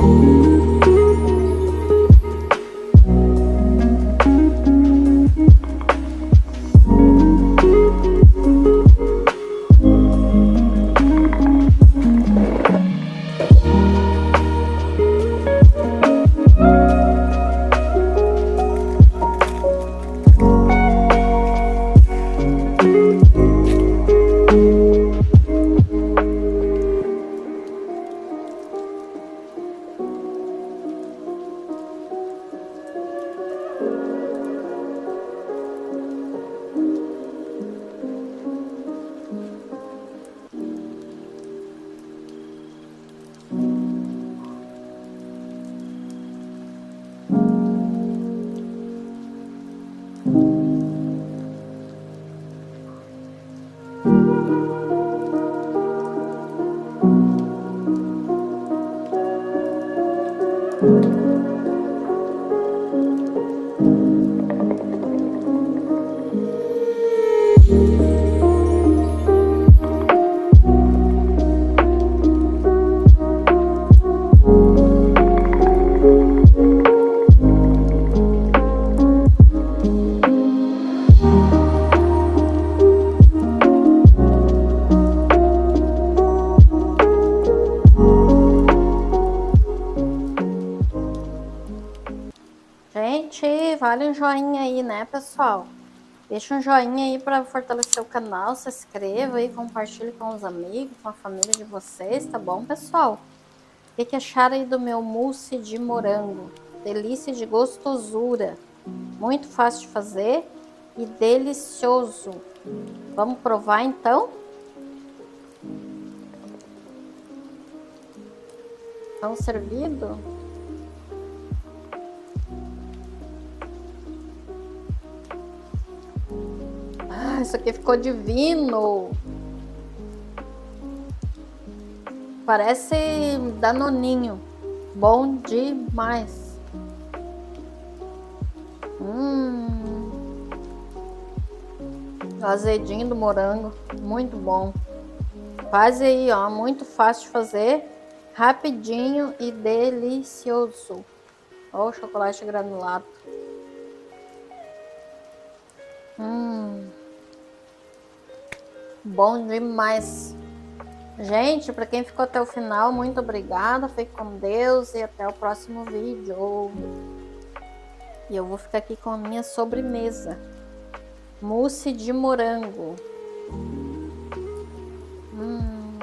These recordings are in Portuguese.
Ooh. Vale um joinha aí, né, pessoal? Deixa um joinha aí para fortalecer o canal, se inscreva aí, compartilhe com os amigos, com a família de vocês, tá bom, pessoal? O que, que acharam aí do meu mousse de morango? Delícia de gostosura, muito fácil de fazer e delicioso. Vamos provar então? Estão servido? Ah, isso aqui ficou divino. Parece danoninho. Bom demais. Hum. Azedinho do morango. Muito bom. Faz aí, ó. Muito fácil de fazer. Rapidinho e delicioso. Ó, o chocolate granulado. Hum. Bom demais. Gente, para quem ficou até o final, muito obrigada. Fique com Deus e até o próximo vídeo. E eu vou ficar aqui com a minha sobremesa. Mousse de morango. Hum.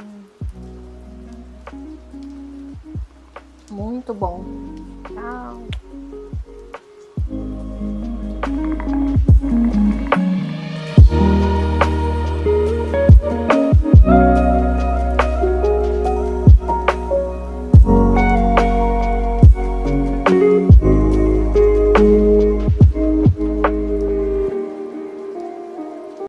Muito bom. Tchau.